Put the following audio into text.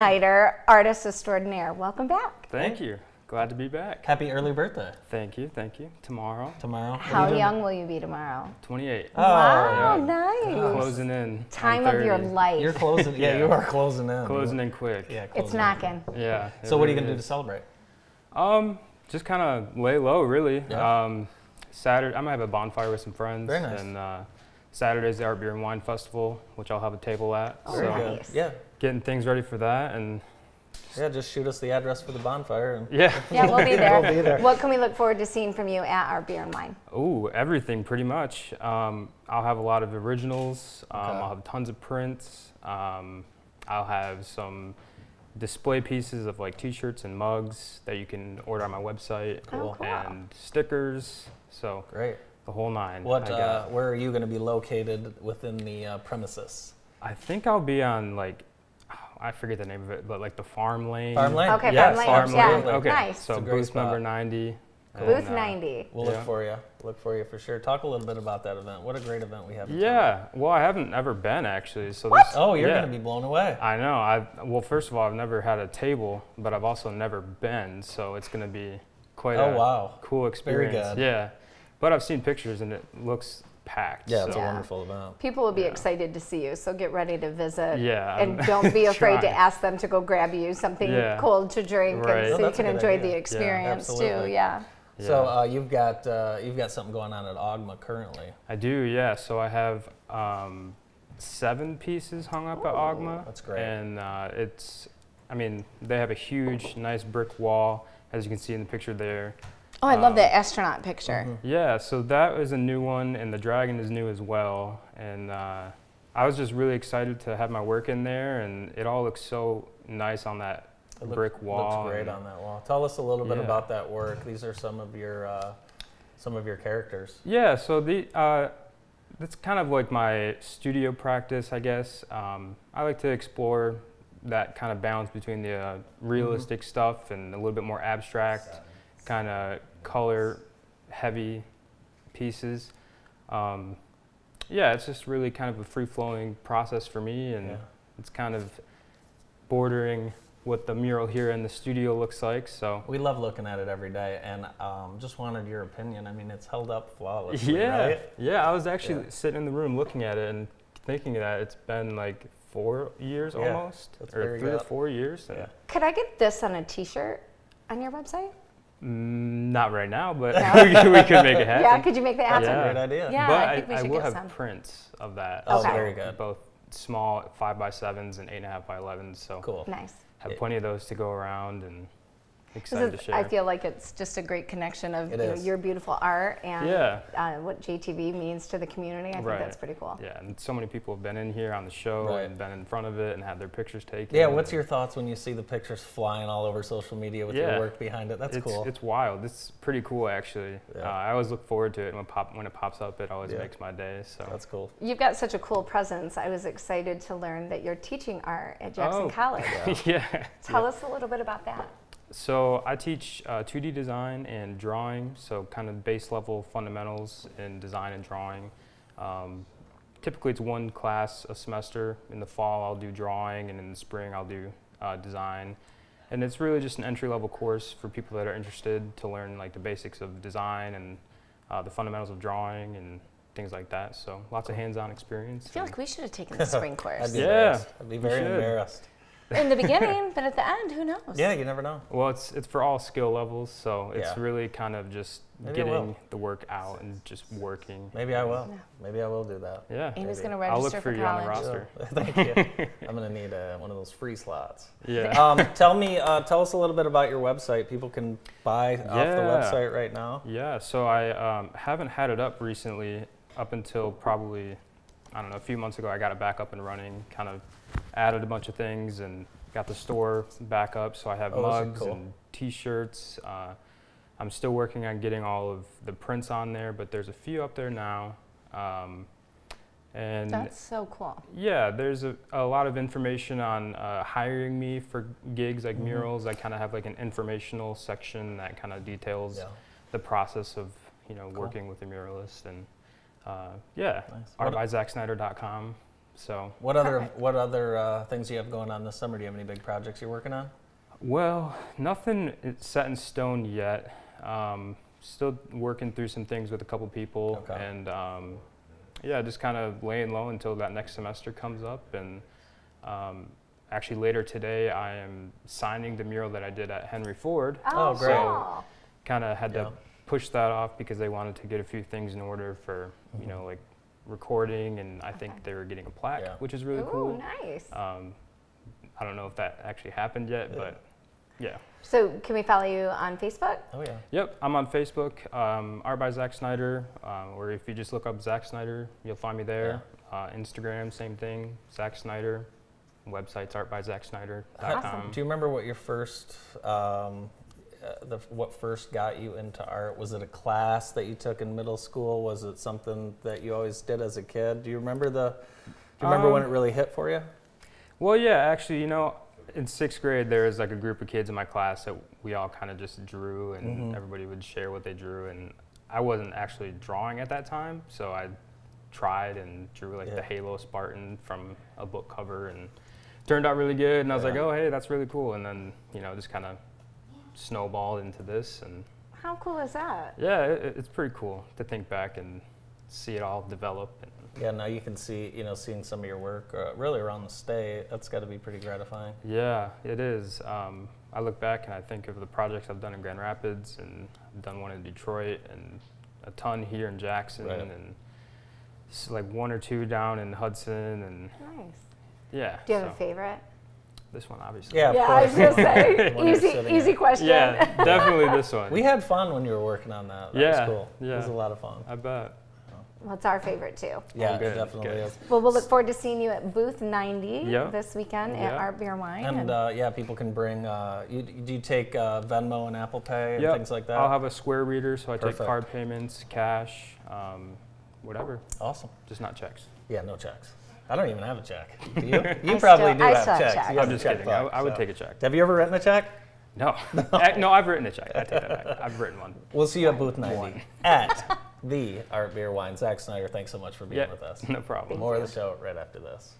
Snyder, artist extraordinaire. Welcome back. Thank you. Glad to be back. Happy early birthday Thank you. Thank you. Tomorrow, tomorrow. How you young will you be tomorrow? 28. Oh, wow, yeah. nice. Closing in. Time of your 30. life. You're closing. Yeah, Yeah. you are closing in. Closing in quick. Yeah, it's closing in. knocking. Yeah. it So what are you gonna do to celebrate? Um, just kind of lay low, really. Yeah. Um, Saturday, I'm gonna have a bonfire with some friends. Very nice. And uh, Saturday's the Art Beer and Wine Festival, which I'll have a table at. Oh, so Very good. nice. Yeah, getting things ready for that, and yeah. Just shoot us the address for the bonfire and. yeah. Yeah, we'll be there. We'll be there. What can we look forward to seeing from you at our beer and wine? Ooh, everything pretty much. Um, I'll have a lot of originals. Um, Okay. I'll have tons of prints. Um, I'll have some display pieces of like T-shirts and mugs that you can order on my website, Oh, cool. and stickers. So Great. The whole nine. What? I, Uh, where are you going to be located within the uh, premises? I think I'll be on like I forget the name of it, but like the farm lane. Farm lane. Okay, yes, Farm Lane, Farm yeah. Okay. Nice. So It's a great booth number spot. 90. Booth and, uh, 90. We'll Yeah. look for you. Look for you for sure. Talk a little bit about that event. What a great event we have. in town. Yeah. Well, I haven't ever been actually. So What? this. Oh, you're yeah. going to be blown away. I know. I well, first of all, I've never had a table, but I've also never been, so it's going to be quite Oh a wow. cool experience. Very good. Yeah, but I've seen pictures and it looks packed. Yeah, it's so- a wonderful event. People will be Yeah. excited to see you, so get ready to visit. Yeah, And I'm don't be afraid to ask them to go grab you something Yeah. cold to drink, Right. and so you can enjoy idea. the Yeah, experience too. absolutely. Yeah. So uh, you've got uh, you've got something going on at Ogma currently. I do. Yeah. So I have um, seven pieces hung up at Ogma. that's great. And uh, it's, I mean, they have a huge, nice brick wall, as you can see in the picture there. Oh, I love Um, that astronaut picture. Mm-hmm. Yeah, so that was a new one, and the dragon is new as well. And uh, I was just really excited to have my work in there, and it all looks so nice on that It look- brick wall. Looks great on that wall. Tell us a little bit Yeah. about that work. These are some of your uh, some of your characters. Yeah, so the uh, that's kind of like my studio practice, I guess. Um, I like to explore that kind of balance between the uh, realistic stuff and a little bit more abstract, kind of color heavy pieces. Um, yeah, it's just really kind of a free flowing process for me, and Yeah. it's kind of bordering what the mural here in the studio looks like. So We love looking at it every day, and um, just wanted your opinion. I mean, it's held up flawlessly, yeah, right? yeah. I was actually Yeah. sitting in the room looking at it and thinking that it's been like four years Yeah, almost, that's or very three or four years. Yeah. Could I get this on a T-shirt on your website? Mm, not right now, but No? we, could- make it happen. Yeah, could you make that That's happen? a Yeah. great idea. Yeah. but I I, think we I should will get have some. prints of that. Oh, Okay. very good. Both small five by sevens and eight and a half by elevens. So Cool. Nice. have plenty of those to go around and This excited is- to share. I feel like it's just a great connection of you know, your beautiful art and Yeah. uh, what JTV means to the community. I think Right. that's pretty cool. yeah, and so many people have been in here on the show Right. and been in front of it and had their pictures taken. Yeah, what's your thoughts when you see the pictures flying all over social media with Yeah. your work behind it? That's it's, cool. It's wild. It's pretty cool actually. Yeah. Uh, I always look forward to it when pop when it pops up. It always Yeah. makes my day. So That's cool. You've got such a cool presence. I was excited to learn that you're teaching art at Jackson Oh. College. yeah. Tell us a little bit about that. So I teach uh, 2D design and drawing, so kind of base level fundamentals in design and drawing. Um, typically, it's one class a semester. In the fall, I'll do drawing, and in the spring, I'll do uh, design. And it's really just an entry level course for people that are interested to learn like the basics of design and uh, the fundamentals of drawing and things like that. So lots of hands-on experience. I feel like we should have taken the spring I'd course. be Yeah, embarrassed. I'd be very embarrassed. In the beginning, but at the end, who knows? Yeah, you never know. Well, it's it's for all skill levels, so it's Yeah. really kind of just Maybe getting the work out and just working. Maybe I will. Yeah. Maybe I will do that. Yeah. Amy's Maybe. going to I'll look register for for you on the college. roster. So, thank you. I'm gonna need uh, one of those free slots. Yeah. Um, tell me, uh, tell us a little bit about your website. People can buy off the website right now. yeah. So I um, haven't had it up recently, up until probably, I don't know, a few months ago. I got it back up and running. Kind of added a bunch of things and got the store back up. So I have Oh, mugs cool. and T-shirts. Uh, I'm still working on getting all of the prints on there, but there's a few up there now. Um, and That's so cool. Yeah, there's a, a lot of information on uh, hiring me for gigs like Mhm. murals. I kind of have like an informational section that kind of details Yeah. the process of you know Cool. working with a muralist and uh, yeah, Nice. What- artbyzacksnyder.com. So, What other Perfect. what other uh, things do you have going on this summer? Do you have any big projects you're working on? well, nothing set in stone yet. Um, still working through some things with a couple people, Okay. and um, yeah, just kind of laying low until that next semester comes up. And um, actually, later today, I am signing the mural that I did at Henry Ford. Oh, great. cool. Kind of had Yeah. to push that off because they wanted to get a few things in order for you Mhm. know like recording, and I think Okay. they were getting a plaque, Yeah. which is really Ooh, cool. nice. Um, I don't know if that actually happened yet, Yeah. but yeah. So, can we follow you on Facebook? Oh yeah. Yep, I'm on Facebook, um, Art by Zach Snyder, um, or if you just look up Zach Snyder, you'll find me there. Uh, Instagram, same thing, Zach Snyder. Website's artbyzacksnyder.com. Awesome. Do you remember what your first um, uh, the what first got you into art? Was it a class that you took in middle school? Was it something that you always did as a kid? Do you remember the? Do you remember when it Um, really hit for you? Well, yeah, actually, you know, in sixth grade, there was like a group of kids in my class that we all kind of just drew, and Mhm. everybody would share what they drew. And I wasn't actually drawing at that time, so I tried and drew like Yeah. the Halo Spartan from a book cover, and turned out really good. And I was like, oh, hey, that's really cool. And then, you know, just kind of snowballed into this, and How cool is that? yeah, it, it's pretty cool to think back and see it all develop. And Yeah, now you can see you know seeing some of your work uh, really around the state. That's got to be pretty gratifying. Yeah, it is. Um, I look back and I think of the projects I've done in Grand Rapids, and I've done one in Detroit, and a ton here in Jackson, Right. and like one or two down in Hudson, and Nice. yeah. Do you have so a favorite? This one, obviously. Yeah, of yeah, I was course. gonna say easy, easy question. Yeah, definitely this one. We had fun when you were working on that. That Yeah, was cool. Yeah, It was a lot of fun. I bet. well, our favorite too. Yeah, it good, definitely good. is. Well, we'll look forward to seeing you at booth 90 Yep. this weekend at Yep. Art Beer Wine. And uh, yeah, people can bring. Uh, you, do you take uh, Venmo and Apple Pay and Yep, things like that? I'll have a Square reader, so I take card payments, cash, um, whatever, awesome. just not checks. Yeah, no checks. I don't even have a check. Do you? I You probably still- do I have checks. checks. I'm a just kidding. I, I would so. take a check. Have you ever written a check? No, Eh, no, I've written a check. I take that back. I've written one. We'll see you at booth 90 One. at the Art Beer Wine. Zach Snyder, thanks so much for being Yeah, with us. no problem. More of the show right after this.